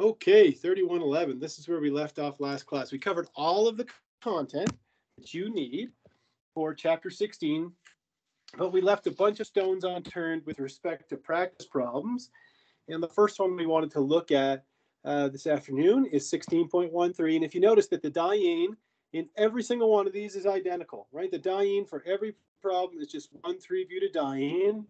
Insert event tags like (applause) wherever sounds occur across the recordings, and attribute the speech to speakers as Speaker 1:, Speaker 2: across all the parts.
Speaker 1: Okay, 3111. This is where we left off last class. We covered all of the content that you need for chapter 16, but we left a bunch of stones unturned with respect to practice problems. And the first one we wanted to look at uh, this afternoon is 16.13. And if you notice that the diene in every single one of these is identical, right? The diene for every problem is just 1 3 butadiene.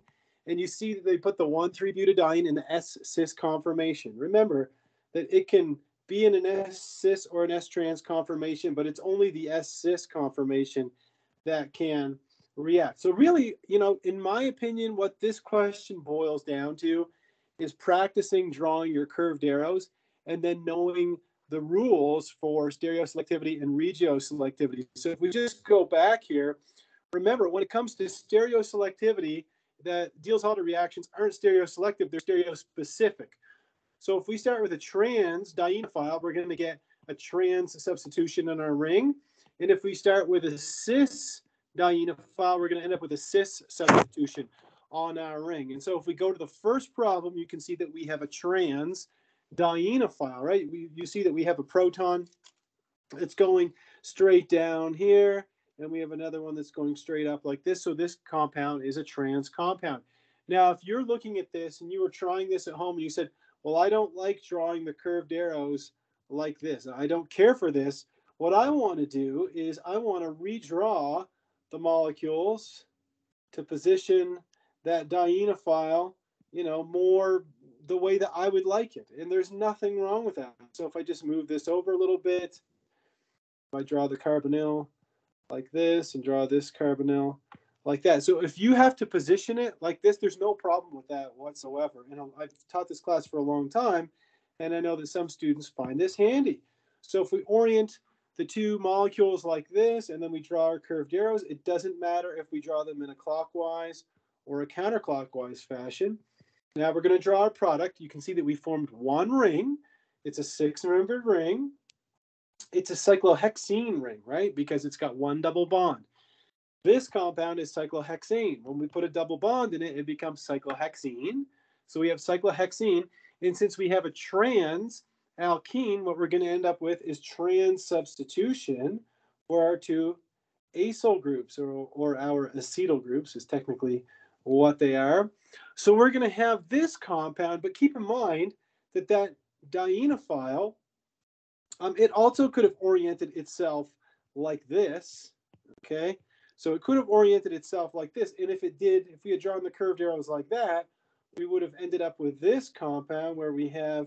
Speaker 1: And you see that they put the 1 3 butadiene in the S cis conformation. Remember, that it can be in an S cis or an S trans conformation, but it's only the S cis conformation that can react. So really, you know, in my opinion, what this question boils down to is practicing drawing your curved arrows and then knowing the rules for stereoselectivity and regioselectivity. So if we just go back here, remember when it comes to stereoselectivity, that Diels-Alder reactions aren't stereoselective, they're stereospecific. So if we start with a trans dienophile, we're going to get a trans substitution in our ring. And if we start with a cis dienophile, we're going to end up with a cis substitution on our ring. And so if we go to the first problem, you can see that we have a trans dienophile, right? We, you see that we have a proton that's going straight down here, and we have another one that's going straight up like this. So this compound is a trans compound. Now, if you're looking at this and you were trying this at home and you said, well, I don't like drawing the curved arrows like this. I don't care for this. What I want to do is I want to redraw the molecules to position that dienophile, you know, more the way that I would like it. And there's nothing wrong with that. So if I just move this over a little bit, if I draw the carbonyl like this and draw this carbonyl like that. So if you have to position it like this, there's no problem with that whatsoever. And I've taught this class for a long time, and I know that some students find this handy. So if we orient the two molecules like this, and then we draw our curved arrows, it doesn't matter if we draw them in a clockwise or a counterclockwise fashion. Now we're going to draw our product. You can see that we formed one ring. It's a six-membered ring. It's a cyclohexene ring, right? Because it's got one double bond. This compound is cyclohexane. When we put a double bond in it, it becomes cyclohexene. So we have cyclohexene. And since we have a trans alkene, what we're going to end up with is trans substitution for our two acyl groups or, or our acetyl groups is technically what they are. So we're going to have this compound, but keep in mind that that dienophile, um, it also could have oriented itself like this, okay? So it could have oriented itself like this. And if it did, if we had drawn the curved arrows like that, we would have ended up with this compound where we have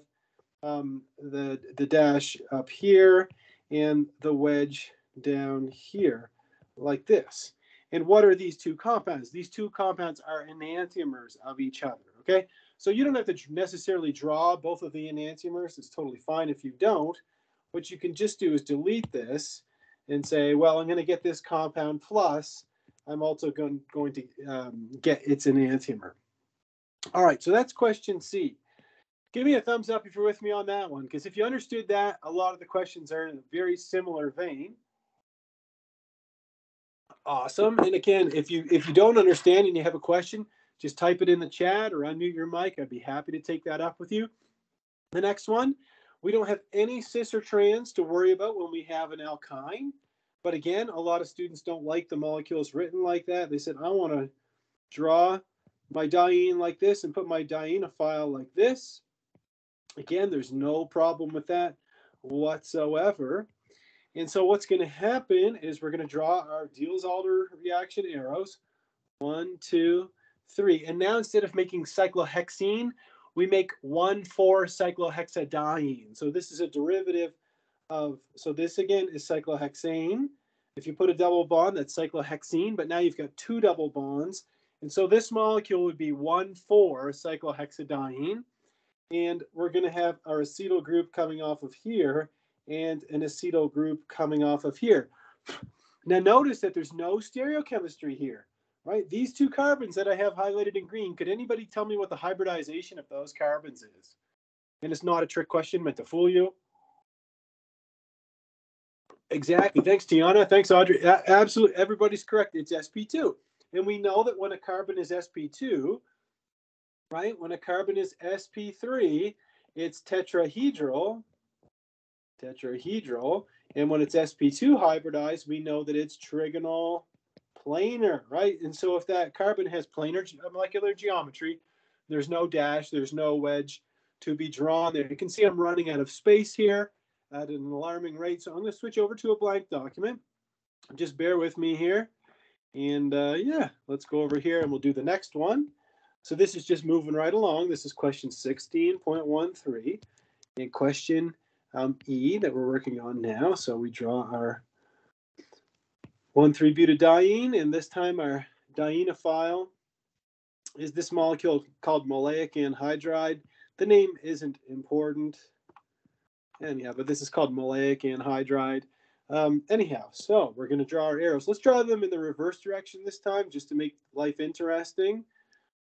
Speaker 1: um, the, the dash up here and the wedge down here like this. And what are these two compounds? These two compounds are enantiomers of each other, okay? So you don't have to necessarily draw both of the enantiomers. It's totally fine if you don't. What you can just do is delete this and say, well, I'm going to get this compound plus I'm also going, going to um, get its enantiomer. All right, so that's question C. Give me a thumbs up if you're with me on that one, because if you understood that, a lot of the questions are in a very similar vein. Awesome. And again, if you if you don't understand and you have a question, just type it in the chat or unmute your mic. I'd be happy to take that up with you. The next one we don't have any cis or trans to worry about when we have an alkyne. But again, a lot of students don't like the molecules written like that. They said, I want to draw my diene like this and put my dienophile like this. Again, there's no problem with that whatsoever. And so what's going to happen is we're going to draw our Diels-Alder reaction arrows. One, two, three. And now instead of making cyclohexene, we make 1,4-cyclohexadiene. So this is a derivative of, so this again is cyclohexane. If you put a double bond, that's cyclohexene, but now you've got two double bonds. And so this molecule would be 1,4-cyclohexadiene. And we're going to have our acetyl group coming off of here and an acetyl group coming off of here. Now notice that there's no stereochemistry here right? These two carbons that I have highlighted in green, could anybody tell me what the hybridization of those carbons is? And it's not a trick question meant to fool you. Exactly. Thanks, Tiana. Thanks, Audrey. A absolutely. Everybody's correct. It's sp2. And we know that when a carbon is sp2, right, when a carbon is sp3, it's tetrahedral, tetrahedral, and when it's sp2 hybridized, we know that it's trigonal planar, right? And so if that carbon has planar molecular geometry, there's no dash, there's no wedge to be drawn there. You can see I'm running out of space here at an alarming rate. So I'm going to switch over to a blank document. Just bear with me here. And uh, yeah, let's go over here and we'll do the next one. So this is just moving right along. This is question 16.13 and question um, E that we're working on now. So we draw our 1,3-butadiene, and this time our dienophile is this molecule called maleic anhydride. The name isn't important. and yeah, but this is called maleic anhydride. Um, anyhow, so we're going to draw our arrows. Let's draw them in the reverse direction this time just to make life interesting.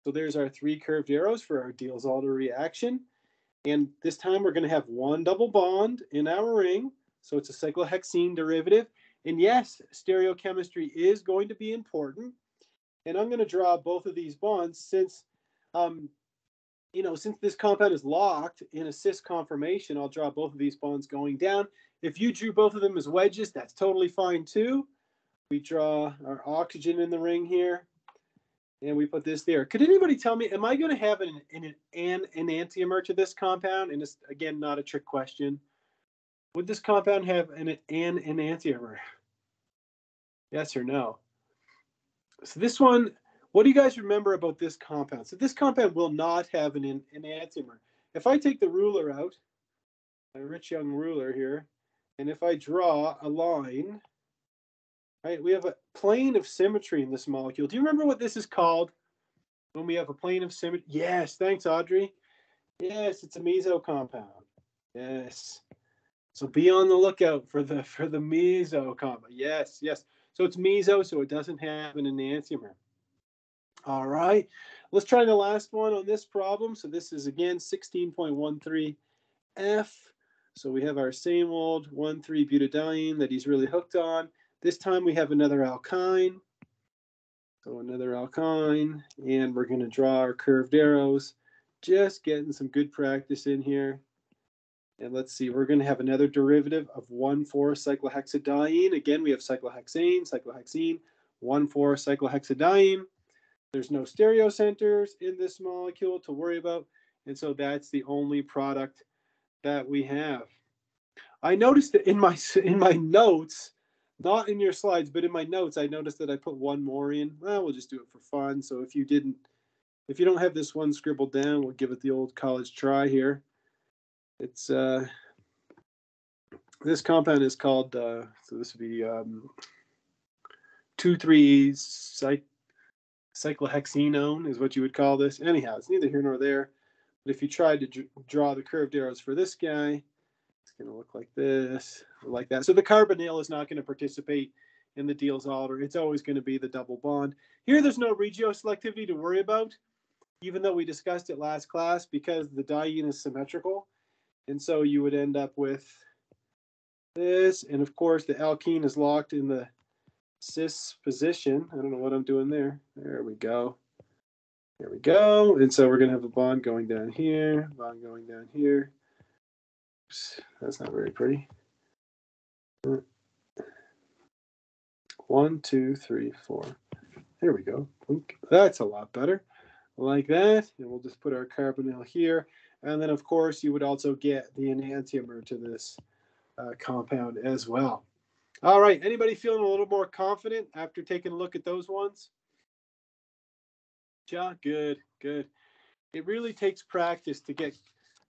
Speaker 1: So there's our three curved arrows for our Diels-Alder reaction. And this time we're going to have one double bond in our ring. So it's a cyclohexene derivative. And yes, stereochemistry is going to be important. And I'm going to draw both of these bonds since, um, you know, since this compound is locked in a cis conformation, I'll draw both of these bonds going down. If you drew both of them as wedges, that's totally fine too. We draw our oxygen in the ring here, and we put this there. Could anybody tell me, am I going to have an, an, an enantiomer to this compound? And it's, again, not a trick question. Would this compound have an, an enantiomer? Yes or no? So this one, what do you guys remember about this compound? So this compound will not have an, an enantiomer. If I take the ruler out, my rich young ruler here, and if I draw a line, right, we have a plane of symmetry in this molecule. Do you remember what this is called when we have a plane of symmetry? Yes, thanks, Audrey. Yes, it's a meso compound. Yes. So be on the lookout for the (laughs) for the meso compound. Yes, yes. So it's meso, so it doesn't have an enantiomer. All right, let's try the last one on this problem. So this is again 16.13 F. So we have our same old 1,3-butadiene that he's really hooked on. This time we have another alkyne. So another alkyne, and we're going to draw our curved arrows. Just getting some good practice in here. And let's see, we're going to have another derivative of 1,4-cyclohexadiene. Again, we have cyclohexane, cyclohexene, 1,4-cyclohexadiene. There's no stereocenters in this molecule to worry about. And so that's the only product that we have. I noticed that in my (laughs) in my notes, not in your slides, but in my notes, I noticed that I put one more in. Well, we'll just do it for fun. So if you didn't, if you don't have this one scribbled down, we'll give it the old college try here. It's uh, this compound is called uh, so this would be um, two three cyc cyclohexenone is what you would call this. Anyhow, it's neither here nor there. But if you tried to draw the curved arrows for this guy, it's going to look like this, like that. So the carbonyl is not going to participate in the Diels-Alder. It's always going to be the double bond. Here, there's no regioselectivity to worry about, even though we discussed it last class, because the diene is symmetrical. And so you would end up with this. And of course, the alkene is locked in the cis position. I don't know what I'm doing there. There we go. There we go. And so we're going to have a bond going down here, bond going down here. Oops, that's not very pretty. One, two, three, four. There we go. That's a lot better. Like that. And we'll just put our carbonyl here. And then, of course, you would also get the enantiomer to this uh, compound as well. All right. Anybody feeling a little more confident after taking a look at those ones? Yeah, good, good. It really takes practice to get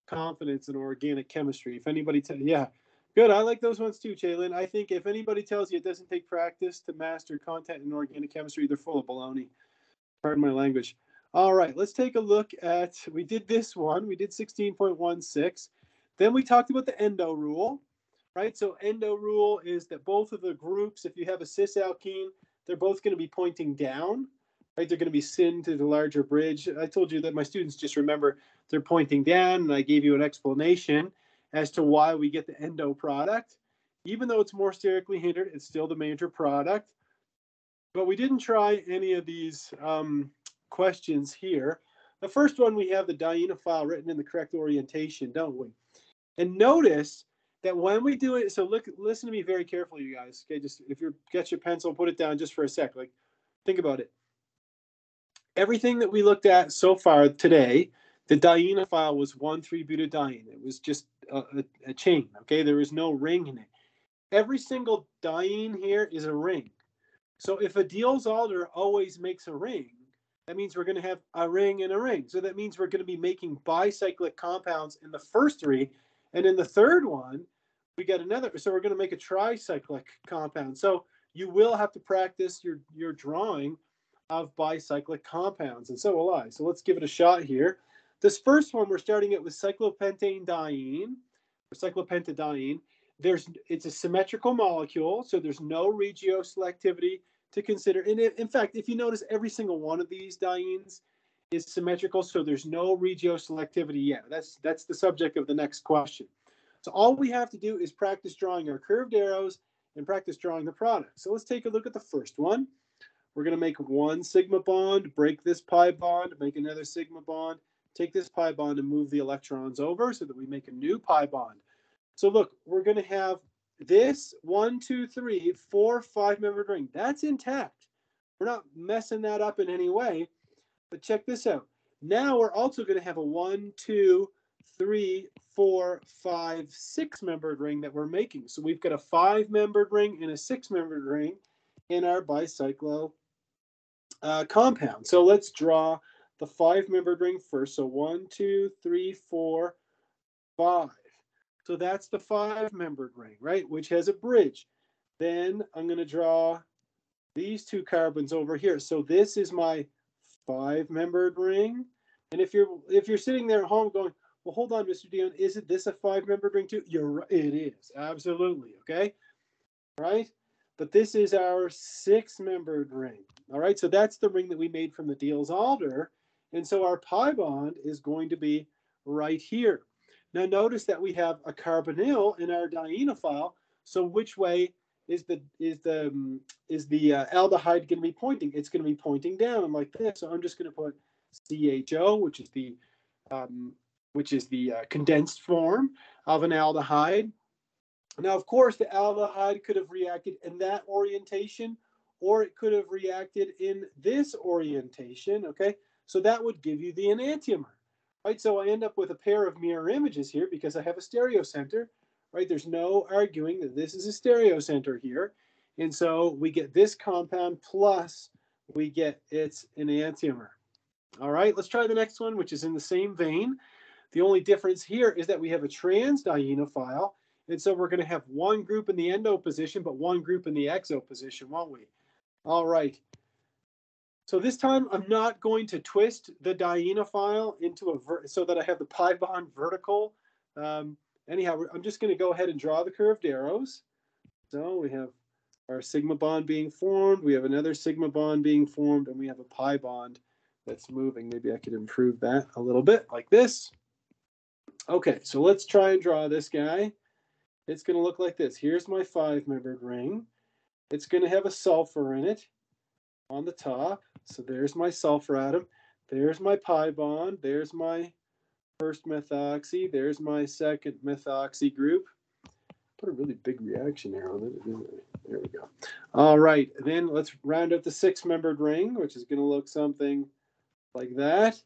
Speaker 1: confidence in organic chemistry. If anybody, t- yeah, good. I like those ones too, Jalen. I think if anybody tells you it doesn't take practice to master content in organic chemistry, they're full of baloney. Pardon my language. All right, let's take a look at. We did this one. We did 16.16. Then we talked about the endo rule, right? So endo rule is that both of the groups, if you have a cis alkene, they're both going to be pointing down right? They're going to be syn to the larger bridge. I told you that my students just remember they're pointing down, and I gave you an explanation as to why we get the endo product. Even though it's more sterically hindered, it's still the major product. But we didn't try any of these um, questions here. The first one, we have the dienophile written in the correct orientation, don't we? And notice that when we do it, so look, listen to me very carefully, you guys. Okay, just if you get your pencil, put it down just for a sec. Like, think about it. Everything that we looked at so far today, the dienophile was one three butadiene. It was just a, a, a chain. Okay, there was no ring in it. Every single diene here is a ring. So if a Diels-Alder always makes a ring, that means we're going to have a ring and a ring. So that means we're going to be making bicyclic compounds in the first three. And in the third one, we get another. So we're going to make a tricyclic compound. So you will have to practice your, your drawing of bicyclic compounds. And so will I. So let's give it a shot here. This first one, we're starting it with cyclopentane diene, or cyclopentadiene. There's, it's a symmetrical molecule, so there's no regioselectivity to consider. And in fact, if you notice, every single one of these dienes is symmetrical, so there's no regioselectivity yet. That's that's the subject of the next question. So all we have to do is practice drawing our curved arrows and practice drawing the product. So let's take a look at the first one. We're going to make one sigma bond, break this pi bond, make another sigma bond, take this pi bond and move the electrons over so that we make a new pi bond. So look, we're going to have this one, two, three, four, five membered ring, that's intact. We're not messing that up in any way. But check this out. Now we're also going to have a one, two, three, four, five, six membered ring that we're making. So we've got a five membered ring and a six membered ring in our bicyclo uh, compound. So let's draw the five membered ring first. So one, two, three, four, five. So that's the five membered ring, right? Which has a bridge. Then I'm going to draw these two carbons over here. So this is my five membered ring. And if you're if you're sitting there at home going, well, hold on, Mr. Deon, isn't this a five membered ring too? You're right. It is. Absolutely. Okay. Right. But this is our six membered ring. All right. So that's the ring that we made from the Diels-Alder. And so our pi bond is going to be right here. Now notice that we have a carbonyl in our dienophile. So which way is the is the um, is the uh, aldehyde going to be pointing? It's going to be pointing down like this. So I'm just going to put CHO, which is the um, which is the uh, condensed form of an aldehyde. Now, of course, the aldehyde could have reacted in that orientation, or it could have reacted in this orientation. Okay, so that would give you the enantiomer right? So I end up with a pair of mirror images here because I have a stereo center, right? There's no arguing that this is a stereo center here. And so we get this compound plus we get its enantiomer. All right, let's try the next one, which is in the same vein. The only difference here is that we have a trans dienophile. And so we're going to have one group in the endo position, but one group in the exo position, won't we? All right, so this time I'm not going to twist the dienophile into a so that I have the pi bond vertical. Um, anyhow, I'm just going to go ahead and draw the curved arrows. So we have our sigma bond being formed. We have another sigma bond being formed, and we have a pi bond that's moving. Maybe I could improve that a little bit like this. Okay, so let's try and draw this guy. It's going to look like this. Here's my five-membered ring. It's going to have a sulfur in it on the top. So there's my sulfur atom. There's my pi bond. There's my first methoxy. There's my second methoxy group. Put a really big reaction arrow on it. There we go. All right. Then let's round up the six membered ring, which is going to look something like that.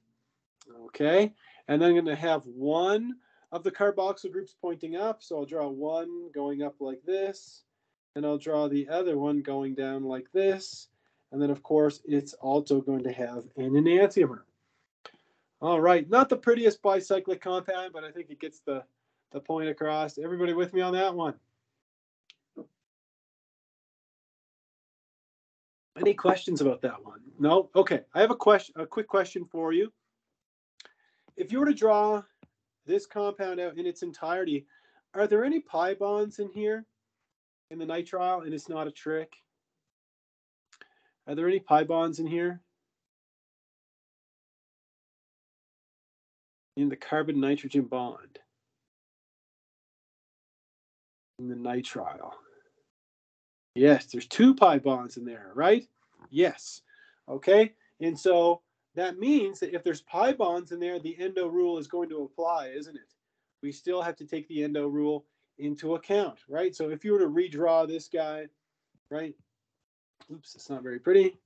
Speaker 1: Okay. And I'm going to have one of the carboxyl groups pointing up. So I'll draw one going up like this. And I'll draw the other one going down like this. And then, of course, it's also going to have an enantiomer. All right, not the prettiest bicyclic compound, but I think it gets the, the point across. Everybody with me on that one? Any questions about that one? No? Okay, I have a question, a quick question for you. If you were to draw this compound out in its entirety, are there any pi bonds in here in the nitrile and it's not a trick? Are there any pi bonds in here? In the carbon nitrogen bond. In the nitrile. Yes, there's two pi bonds in there, right? Yes. Okay. And so that means that if there's pi bonds in there, the endo rule is going to apply, isn't it? We still have to take the endo rule into account, right? So if you were to redraw this guy, right? Oops, it's not very pretty.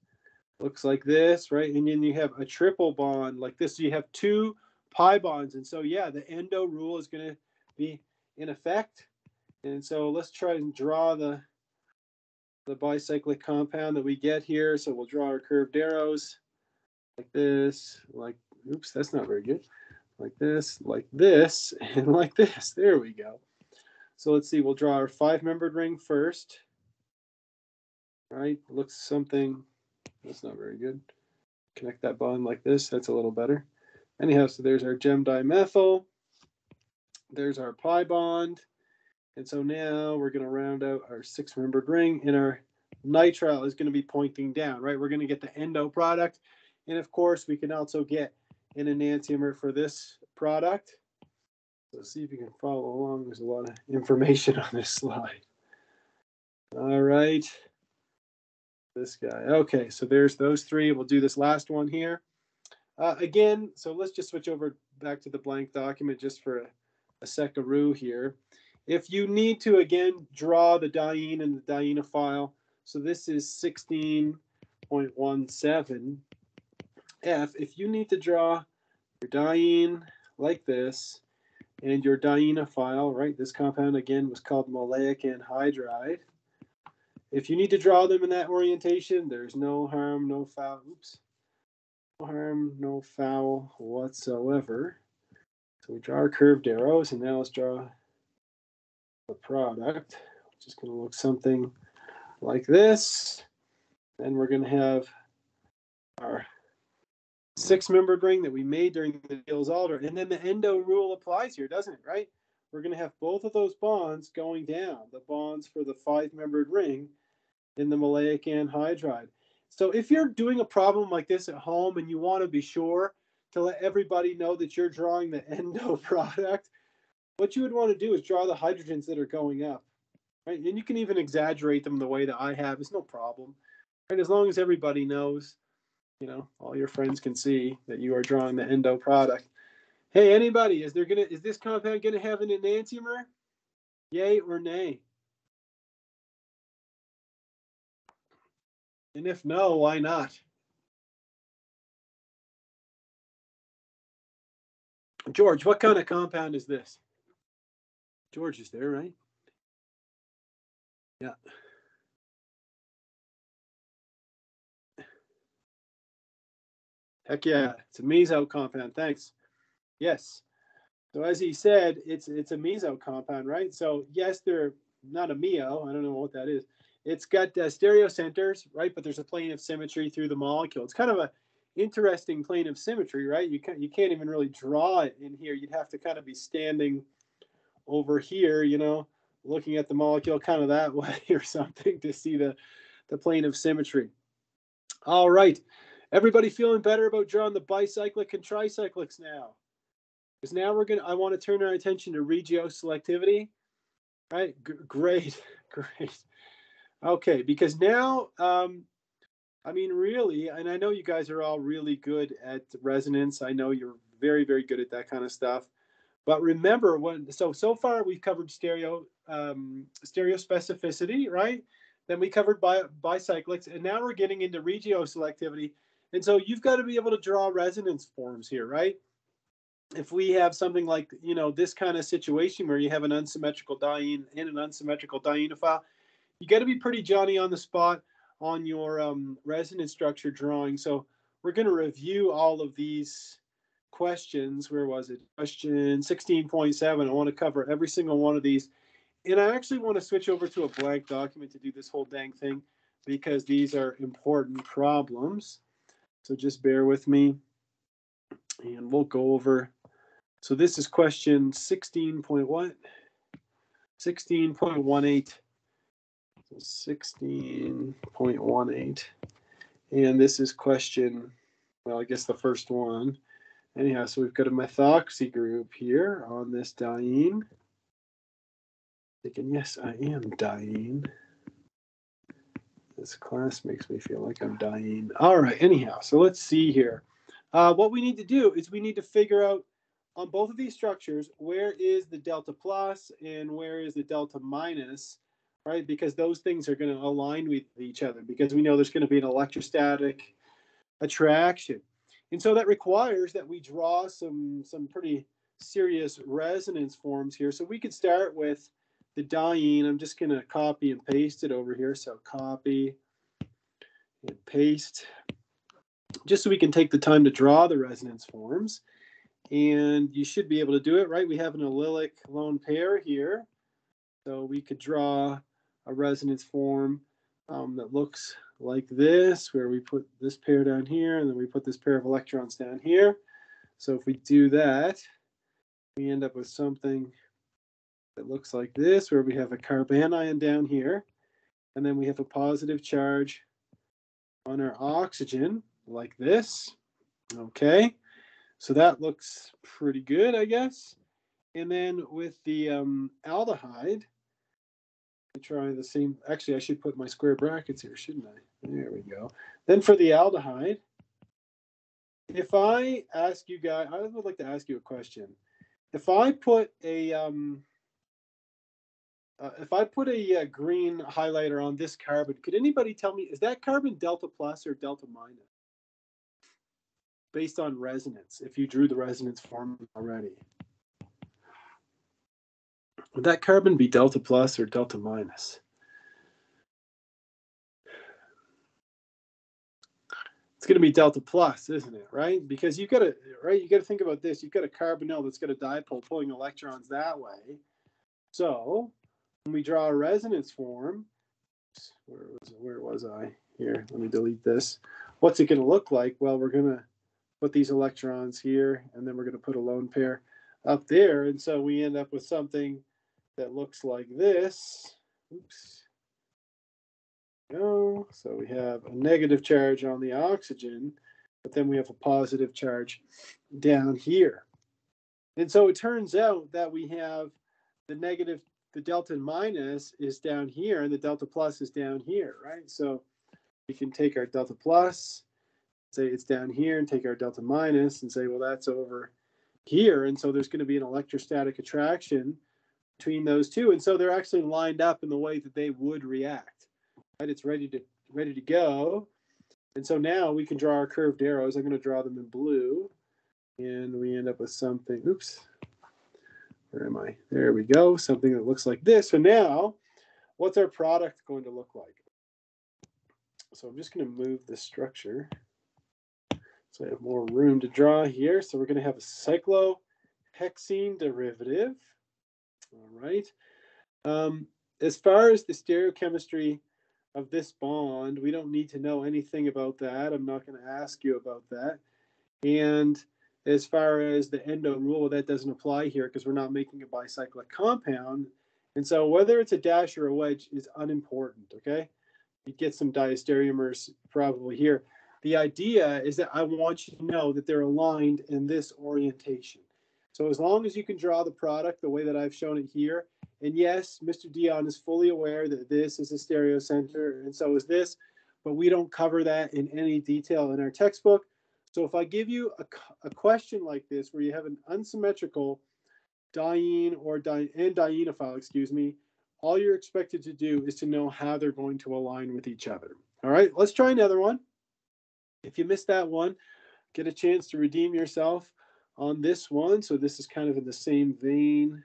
Speaker 1: Looks like this, right? And then you have a triple bond like this. So you have two pi bonds. And so, yeah, the endo rule is going to be in effect. And so let's try and draw the the bicyclic compound that we get here. So we'll draw our curved arrows like this, like, oops, that's not very good. Like this, like this, (laughs) and like this. There we go. So let's see, we'll draw our five-membered ring first. Right, looks something, that's not very good. Connect that bond like this, that's a little better. Anyhow, so there's our gem dimethyl. There's our pi bond. And so now we're going to round out our six membered ring and our nitrile is going to be pointing down, right? We're going to get the endo product. And of course, we can also get an enantiomer for this product. So see if you can follow along. There's a lot of information (laughs) on this slide. All right. This guy. Okay, so there's those three. We'll do this last one here. Uh, again, so let's just switch over back to the blank document just for a, sec. a second here. If you need to, again, draw the diene and the dienophile. So this is 16.17 F. If you need to draw your diene like this and your dienophile, right? This compound again was called maleic anhydride. If you need to draw them in that orientation, there's no harm, no foul. Oops. No harm, no foul whatsoever. So we draw our curved arrows, and now let's draw the product, which is going to look something like this. Then we're going to have our six-membered ring that we made during the Diels-Alder. And then the endo rule applies here, doesn't it, right? We're going to have both of those bonds going down, the bonds for the five-membered ring in the maleic anhydride. So if you're doing a problem like this at home and you want to be sure to let everybody know that you're drawing the (laughs) endo product, what you would want to do is draw the hydrogens that are going up, right? And you can even exaggerate them the way that I have. It's no problem, right? As long as everybody knows you know, all your friends can see that you are drawing the endo product. Hey, anybody, is there gonna is this compound gonna have an enantiomer? Yay or nay? And if no, why not? George, what kind of compound is this? George is there, right? Yeah. Heck yeah, it's a meso compound. Thanks. Yes. So as he said, it's it's a meso compound, right? So yes, they're not a meo. I don't know what that is. It's got uh, stereocenters, right? But there's a plane of symmetry through the molecule. It's kind of a interesting plane of symmetry, right? You can't you can't even really draw it in here. You'd have to kind of be standing over here, you know, looking at the molecule kind of that (laughs) way or something to see the the plane of symmetry. All right. Everybody feeling better about drawing the bicyclic and tricyclics now? Because now we're gonna. I want to turn our attention to regioselectivity. Right? G- great, (laughs) great. Okay, because now, um, I mean, really, and I know you guys are all really good at resonance. I know you're very, very good at that kind of stuff. But remember, when so so far we've covered stereo um, stereo specificity, right? Then we covered bi- bicyclics, and now we're getting into regioselectivity. And so you've got to be able to draw resonance forms here, right? If we have something like, you know, this kind of situation where you have an unsymmetrical diene and an unsymmetrical dienophile, you got to be pretty Johnny on the spot on your um, resonance structure drawing. So we're going to review all of these questions. Where was it? Question 16.7. I want to cover every single one of these. And I actually want to switch over to a blank document to do this whole dang thing because these are important problems. So just bear with me and we'll go over. So this is question 16 point what? 16.18. So 16.18. And this is question, well, I guess the first one. Anyhow, so we've got a methoxy group here on this diene. Thinking, yes, I am diene. This class makes me feel like I'm dying. All right, anyhow, so let's see here. Uh, what we need to do is we need to figure out on both of these structures where is the delta plus and where is the delta minus, right? Because those things are going to align with each other because we know there's going to be an electrostatic attraction. And so that requires that we draw some some pretty serious resonance forms here. So we could start with the diene. I'm just going to copy and paste it over here. So copy and paste, just so we can take the time to draw the resonance forms. And you should be able to do it, right? We have an allylic lone pair here. So we could draw a resonance form um, that looks like this, where we put this pair down here, and then we put this pair of electrons down here. So if we do that, we end up with something that looks like this, where we have a carbanion down here, and then we have a positive charge on our oxygen, like this. Okay, so that looks pretty good, I guess. And then with the um, aldehyde, try the same. Actually, I should put my square brackets here, shouldn't I? There we go. Then for the aldehyde, if I ask you guys, I would like to ask you a question. If I put a um, uh, if I put a, uh, green highlighter on this carbon, could anybody tell me is that carbon delta plus or delta minus? Based on resonance, if you drew the resonance form already. Would that carbon be delta plus or delta minus? It's going to be delta plus, isn't it? Right? Because you've got to right. You got to think about this. You've got a carbonyl that's got a dipole pulling electrons that way. So when we draw a resonance form, where was where was I? Here, let me delete this. What's it going to look like? Well, we're going to put these electrons here, and then we're going to put a lone pair up there, and so we end up with something that looks like this. Oops. No, so we have a negative charge on the oxygen, but then we have a positive charge down here. And so it turns out that we have the negative, the delta minus is down here, and the delta plus is down here, right? So we can take our delta plus, say it's down here, and take our delta minus and say, well, that's over here. And so there's going to be an electrostatic attraction between those two, and so they're actually lined up in the way that they would react. Right, it's ready to ready to go, and so now we can draw our curved arrows. I'm going to draw them in blue, and we end up with something. Oops, where am I? There we go. Something that looks like this. So now, what's our product going to look like? So I'm just going to move the structure so I have more room to draw here. So we're going to have a cyclohexene derivative. All right. Um, as far as the stereochemistry of this bond, we don't need to know anything about that. I'm not going to ask you about that. And as far as the endo rule, that doesn't apply here because we're not making a bicyclic compound. And so whether it's a dash or a wedge is unimportant, okay? You get some diastereomers probably here. The idea is that I want you to know that they're aligned in this orientation. So as long as you can draw the product the way that I've shown it here, and yes, Mr. Deon is fully aware that this is a stereocenter and so is this, but we don't cover that in any detail in our textbook. So if I give you a, a question like this, where you have an unsymmetrical diene or di and dienophile, excuse me, all you're expected to do is to know how they're going to align with each other. All right, let's try another one. If you missed that one, get a chance to redeem yourself on this one. So this is kind of in the same vein.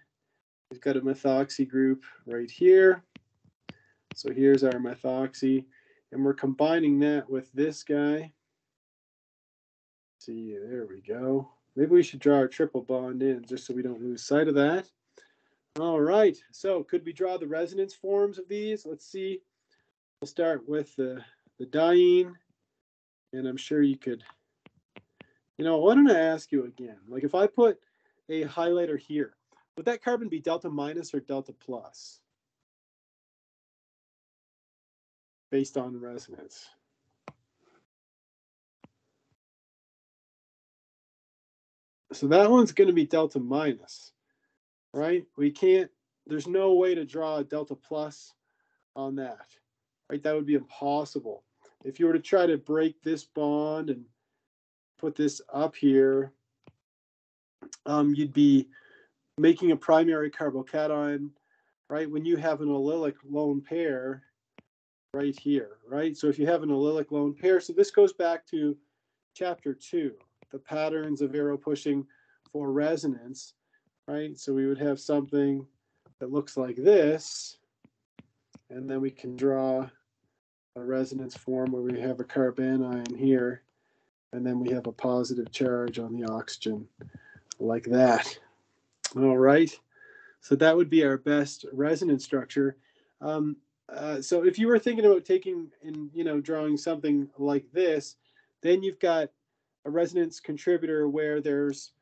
Speaker 1: We've got a methoxy group right here. So here's our methoxy, and we're combining that with this guy. See, there we go. Maybe we should draw our triple bond in just so we don't lose sight of that. All right, so could we draw the resonance forms of these? Let's see. We'll start with the, the diene, and I'm sure you could you know, why don't I ask you again? Like if I put a highlighter here, would that carbon be delta minus or delta plus? Based on resonance. So that one's going to be delta minus, right? We can't, there's no way to draw a delta plus on that, right? That would be impossible. If you were to try to break this bond and put this up here, um, you'd be making a primary carbocation, right? When you have an allylic lone pair right here, right? So if you have an allylic lone pair, so this goes back to chapter two, the patterns of arrow pushing for resonance, right? So we would have something that looks like this, and then we can draw a resonance form where we have a carbanion here, and then we have a positive charge on the oxygen like that. All right. So that would be our best resonance structure. Um, uh, so if you were thinking about taking and you know drawing something like this, then you've got a resonance contributor where there's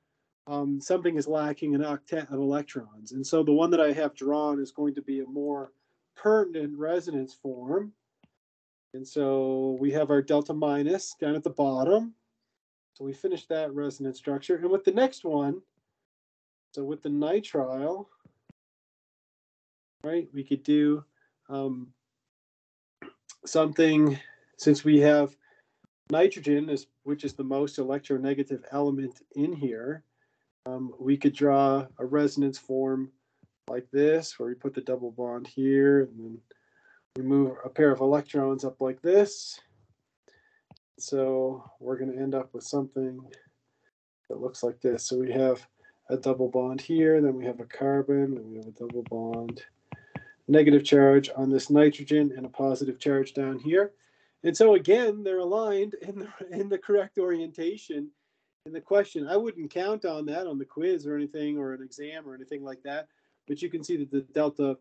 Speaker 1: um, something is lacking an octet of electrons. And so the one that I have drawn is going to be a more pertinent resonance form. And so we have our delta minus down at the bottom. So we finished that resonance structure. And with the next one, so with the nitrile, right, we could do um, something, since we have nitrogen, is, which is the most electronegative element in here, um, we could draw a resonance form like this, where we put the double bond here, and then we move a pair of electrons up like this. So we're going to end up with something that looks like this. So we have a double bond here, then we have a carbon, and we have a double bond, negative charge on this nitrogen, and a positive charge down here. And so again, they're aligned in the, in the correct orientation in the question. I wouldn't count on that on the quiz or anything, or an exam or anything like that. But you can see that the delta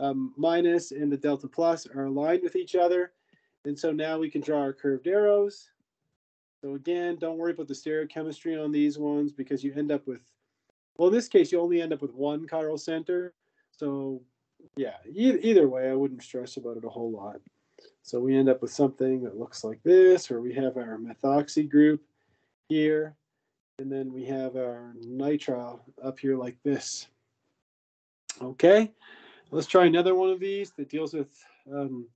Speaker 1: um, minus and the delta plus are aligned with each other. And so now we can draw our curved arrows. So again, don't worry about the stereochemistry on these ones because you end up with well, in this case, you only end up with one chiral center. So yeah, e either way, I wouldn't stress about it a whole lot. So we end up with something that looks like this, where we have our methoxy group here, and then we have our nitrile up here like this. Okay, let's try another one of these that deals with um,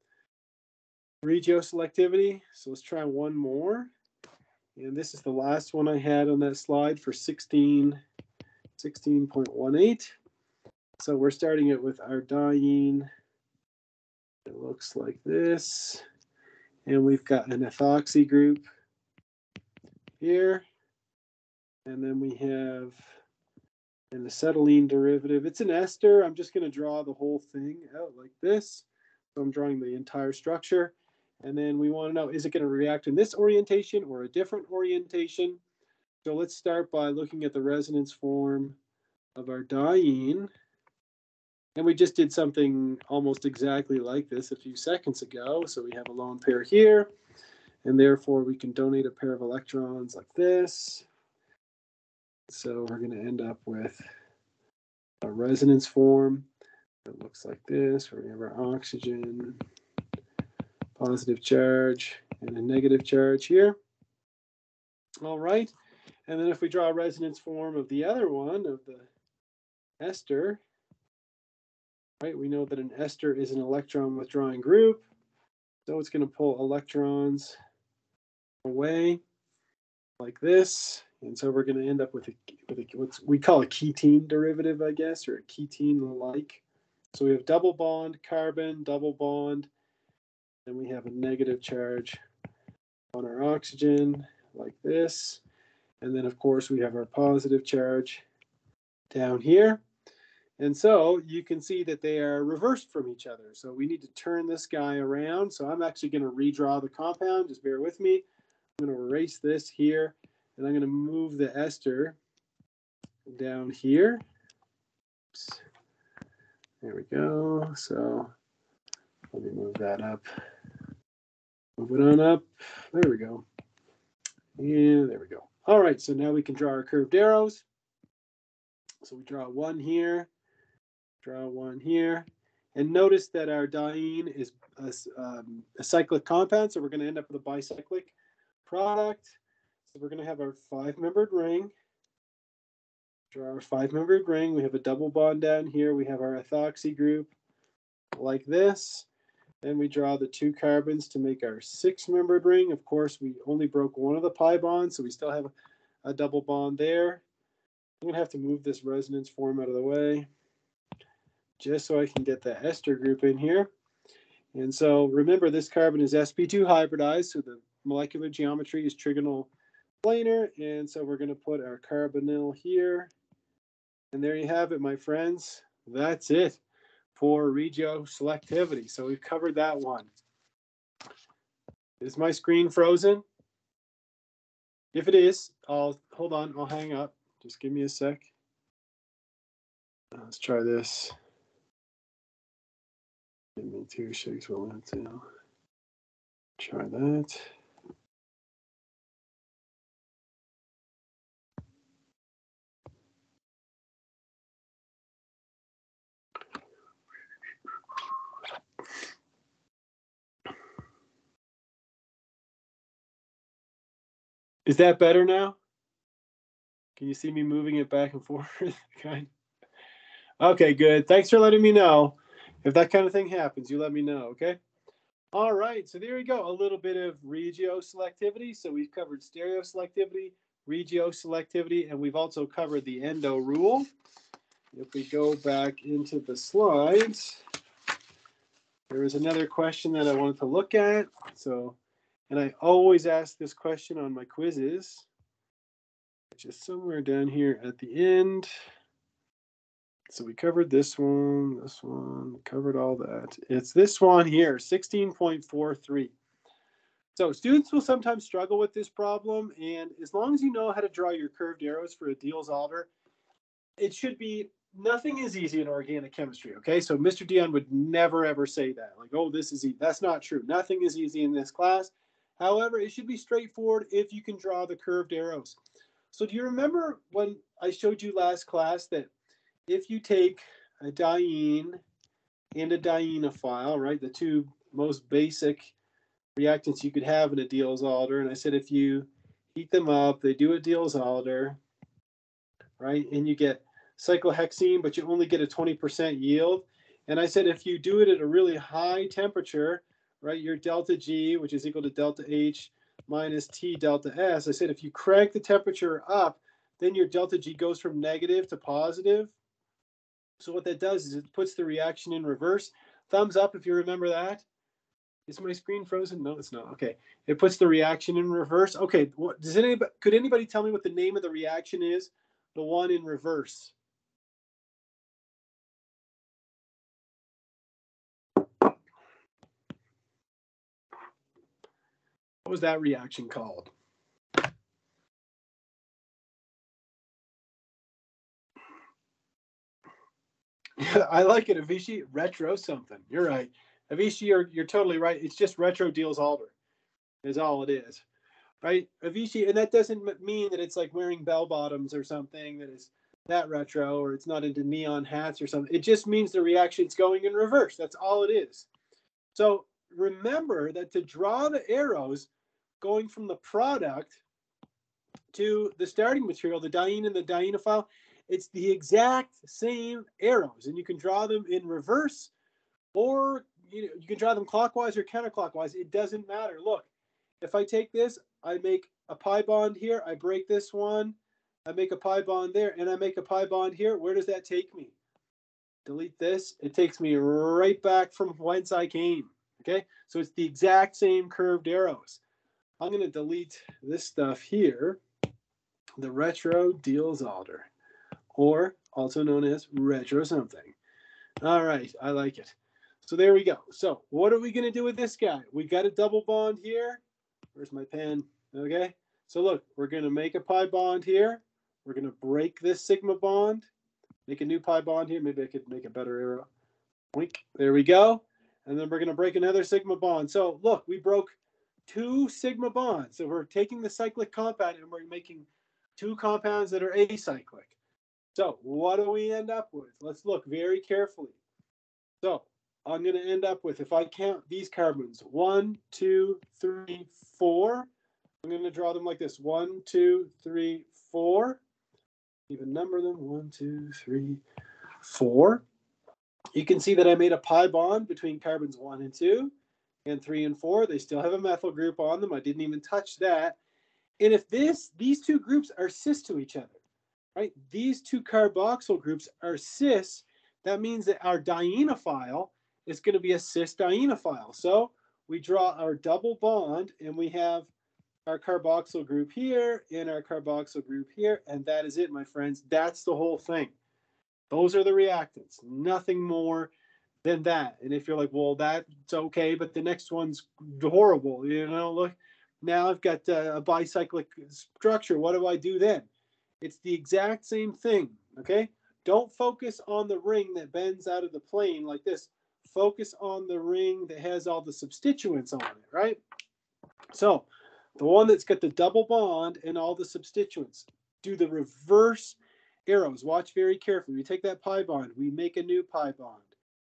Speaker 1: regioselectivity. So let's try one more. And this is the last one I had on that slide for 16 16.18. So we're starting it with our diene. It looks like this. And we've got an ethoxy group here. And then we have an acetylene derivative. It's an ester. I'm just going to draw the whole thing out like this. So I'm drawing the entire structure. And then we want to know, is it going to react in this orientation or a different orientation? So let's start by looking at the resonance form of our diene. And we just did something almost exactly like this a few seconds ago. So we have a lone pair here, and therefore we can donate a pair of electrons like this. So we're going to end up with a resonance form that looks like this, where we have our oxygen, positive charge, and a negative charge here. All right. And then if we draw a resonance form of the other one, of the ester, right, we know that an ester is an electron withdrawing group. So it's going to pull electrons away like this. And so we're going to end up with a, with a what we call a ketene derivative, I guess, or a ketene like. So we have double bond, carbon, double bond, and we have a negative charge on our oxygen like this. And then, of course, we have our positive charge down here. And so you can see that they are reversed from each other. So we need to turn this guy around. So I'm actually going to redraw the compound. Just bear with me. I'm going to erase this here. And I'm going to move the ester down here. Oops. There we go. So let me move that up. Move it on up. There we go. And there we go. All right, so now we can draw our curved arrows. So we draw one here, draw one here, and notice that our diene is a, um, a cyclic compound, so we're going to end up with a bicyclic product. So we're going to have our five-membered ring. Draw our five-membered ring. We have a double bond down here. We have our ethoxy group like this. Then we draw the two carbons to make our six membered ring. Of course, we only broke one of the pi bonds, so we still have a, double bond there. I'm gonna have to move this resonance form out of the way just so I can get the ester group in here. And so remember this carbon is sp2 hybridized, so the molecular geometry is trigonal planar. And so we're gonna put our carbonyl here. And there you have it, my friends. That's it for regioselectivity. So we've covered that one. Is my screen frozen? If it is, I'll hold on, I'll hang up. Just give me a sec. Uh, let's try this. Give me two shakes we'll into. Try that. Is that better now? Can you see me moving it back and (laughs) forth? okay, good. Thanks for letting me know. If that kind of thing happens, you let me know, okay? All right, so there you go. A little bit of regioselectivity. So we've covered stereoselectivity, regioselectivity, and we've also covered the endo rule. If we go back into the slides, there was another question that I wanted to look at. So and I always ask this question on my quizzes, which is somewhere down here at the end. So we covered this one, this one, covered all that. It's this one here, 16.43. So students will sometimes struggle with this problem, and as long as you know how to draw your curved arrows for a Diels-Alder, it should be nothing is easy in organic chemistry. Okay, so Mr. Deon would never ever say that, like, oh, this is easy. That's not true. Nothing is easy in this class. However, it should be straightforward if you can draw the curved arrows. So do you remember when I showed you last class that if you take a diene and a dienophile, right, the two most basic reactants you could have in a Diels-Alder, and I said if you heat them up, they do a Diels-Alder, right, and you get cyclohexene, but you only get a 20% yield. And I said if you do it at a really high temperature, right? Your delta G, which is equal to delta H minus T delta S. I said if you crank the temperature up, then your delta G goes from negative to positive. So what that does is it puts the reaction in reverse. Thumbs up if you remember that. Is my screen frozen? No, it's not. Okay. It puts the reaction in reverse. Okay. What, does anybody, could anybody tell me what the name of the reaction is? The one in reverse. What was that reaction called? (laughs) I like it, Avicii. Retro something. You're right. Avicii, you're, you're totally right. It's just retro Diels-Alder, is all it is. Right? Avicii, and that doesn't mean that it's like wearing bell bottoms or something that is that retro or it's not into neon hats or something. It just means the reaction's going in reverse. That's all it is. So remember that to draw the arrows, going from the product to the starting material, the diene and the dienophile, it's the exact same arrows, and you can draw them in reverse, or you know you can draw them clockwise or counterclockwise. It doesn't matter. Look, if I take this, I make a pi bond here. I break this one. I make a pi bond there, and I make a pi bond here. Where does that take me? Delete this. It takes me right back from whence I came. Okay, so it's the exact same curved arrows. I'm going to delete this stuff here, the retro Diels-Alder, or also known as retro something. All right, I like it. So there we go. So what are we going to do with this guy? We got a double bond here. Where's my pen? Okay. So look, we're going to make a pi bond here. We're going to break this sigma bond, make a new pi bond here. Maybe I could make a better arrow. Wink. There we go. And then we're going to break another sigma bond. So look, we broke two sigma bonds. So we're taking the cyclic compound and we're making two compounds that are acyclic. So what do we end up with? Let's look very carefully. So I'm going to end up with, if I count these carbons, one, two, three, four. I'm going to draw them like this. One, two, three, four. Even number them. One, two, three, four. you can see that I made a pi bond between carbons one and two and three and four. They still have a methyl group on them. I didn't even touch that. And if this, these two groups are cis to each other, right? These two carboxyl groups are cis. That means that our dienophile is going to be a cis dienophile. So we draw our double bond and we have our carboxyl group here and our carboxyl group here. And that is it, my friends. That's the whole thing. Those are the reactants, nothing more than that. And if you're like, well, that's okay, but the next one's horrible, you know, look, now I've got a bicyclic structure. What do I do then? It's the exact same thing, okay? Don't focus on the ring that bends out of the plane like this. Focus on the ring that has all the substituents on it, right? So the one that's got the double bond and all the substituents. Do the reverse arrows. Watch very carefully. We take that pi bond, we make a new pi bond.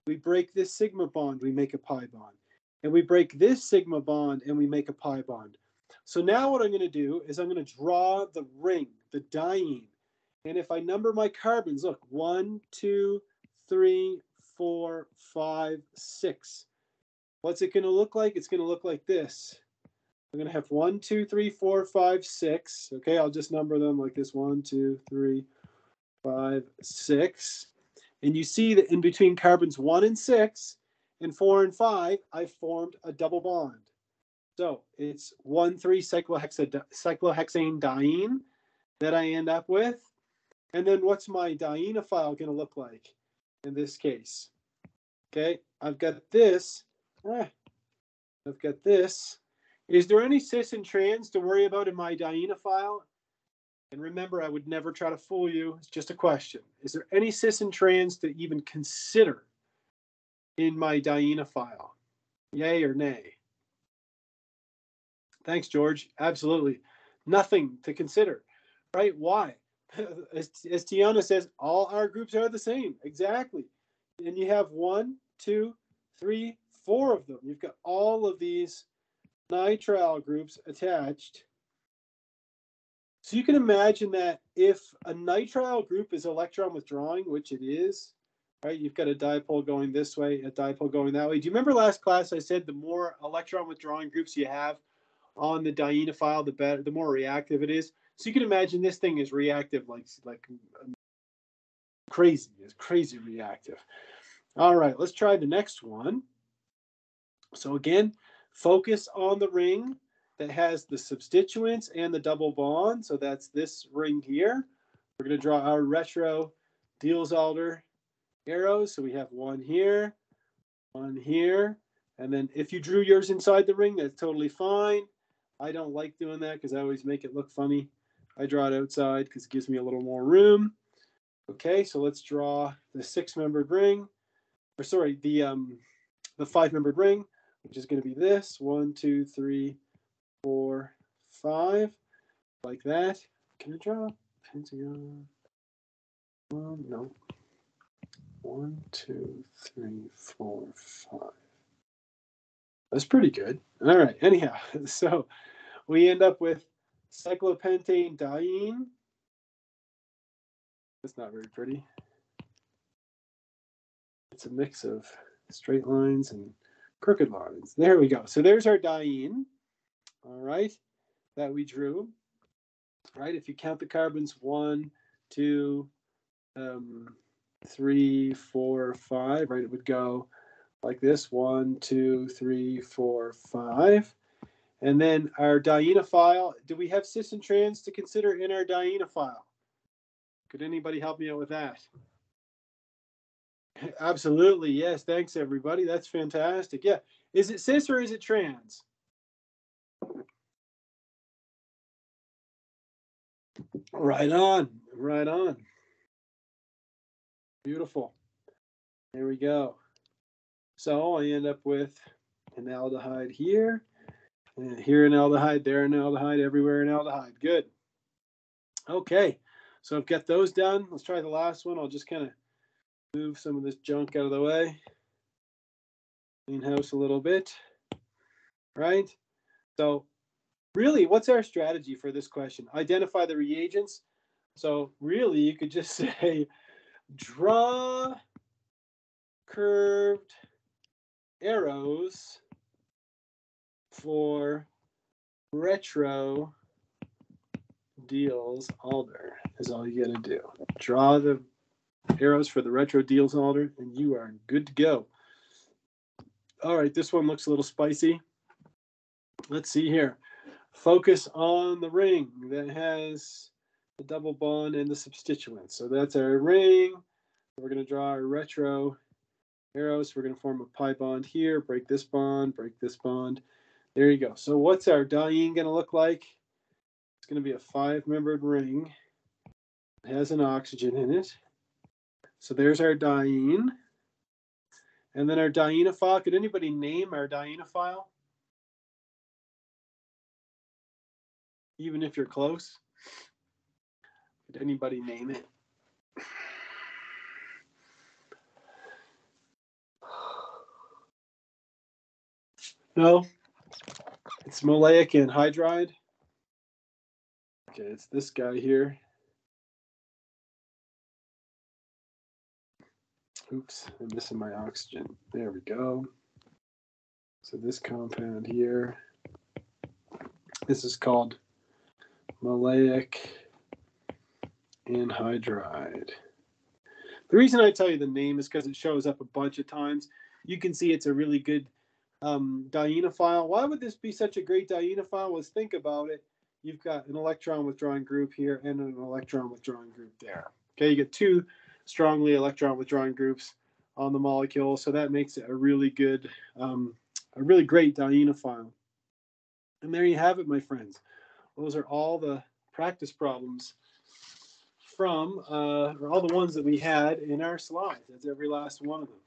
Speaker 1: We break this sigma bond, we make a pi bond. And we break this sigma bond and we make a pi bond. So now what I'm going to do is I'm going to draw the ring, the diene. And if I number my carbons, look, one, two, three, four, five, six. What's it going to look like? It's going to look like this. I'm going to have one, two, three, four, five, six. Okay, I'll just number them like this one, two, three, five, six. And you see that in between carbons one and six and four and five, I formed a double bond. So it's one, three cyclohexa, cyclohexane diene that I end up with. And then what's my dienophile going to look like in this case? Okay, I've got this. Ah, I've got this. Is there any cis and trans to worry about in my dienophile? And remember, I would never try to fool you. It's just a question. Is there any cis and trans to even consider in my dienophile? Yay or nay? Thanks, George. Absolutely. Nothing to consider, right? Why? (laughs) As, as Tiana says, all our groups are the same. Exactly. And you have one, two, three, four of them. You've got all of these nitrile groups attached so you can imagine that if a nitrile group is electron withdrawing, which it is, right? You've got a dipole going this way, a dipole going that way. Do you remember last class I said the more electron withdrawing groups you have on the dienophile, the better, the more reactive it is. So you can imagine this thing is reactive like like um, um, crazy, is crazy reactive. All right, let's try the next one. So again, focus on the ring that has the substituents and the double bond. So that's this ring here. We're going to draw our retro Diels-Alder arrows. So we have one here, one here. And then if you drew yours inside the ring, that's totally fine. I don't like doing that because I always make it look funny. I draw it outside because it gives me a little more room. Okay, so let's draw the six-membered ring, or sorry, the um, the five-membered ring, which is going to be this one, two, three, four, five, like that. Can I draw pentagon? Um, no. One, two, three, four, five. That's pretty good. All right. Anyhow, (laughs) so we end up with cyclopentane diene. That's not very pretty. It's a mix of straight lines and crooked lines. There we go. So there's our diene all right, that we drew. Right, if you count the carbons, one, two, um, three, four, five, right, it would go like this, one, two, three, four, five. And then our dienophile, do we have cis and trans to consider in our dienophile? Could anybody help me out with that? (laughs) Absolutely, yes. Thanks, everybody. That's fantastic. Yeah. Is it cis or is it trans? Right on, right on. Beautiful. There we go. So I end up with an aldehyde here, and here an aldehyde, there an aldehyde, everywhere an aldehyde. Good. Okay, so I've got those done. Let's try the last one. I'll just kind of move some of this junk out of the way. Clean house a little bit. Right? So really, what's our strategy for this question? Identify the reagents. So really, you could just (laughs) say, draw curved arrows for retro Diels-Alder is all you got to do. Draw the arrows for the retro Diels-Alder and you are good to go. All right, this one looks a little spicy. Let's see here. Focus on the ring that has the double bond and the substituent. So that's our ring. We're going to draw our retro arrows. We're going to form a pi bond here, break this bond, break this bond. There you go. So what's our diene going to look like? It's going to be a five-membered ring. It has an oxygen in it. So there's our diene. And then our dienophile. Could anybody name our dienophile? Even if you're close. Could anybody name it? No, it's maleic anhydride. Okay, it's this guy here. Oops, I'm missing my oxygen. There we go. So this compound here, this is called maleic anhydride. The reason I tell you the name is because it shows up a bunch of times. You can see it's a really good um, dienophile. Why would this be such a great dienophile? Let's think about it. You've got an electron withdrawing group here and an electron withdrawing group there. Okay, you get two strongly electron withdrawing groups on the molecule, so that makes it a really good, um, a really great dienophile. And there you have it, my friends. Those are all the practice problems from, uh, or all the ones that we had in our slides. That's every last one of them.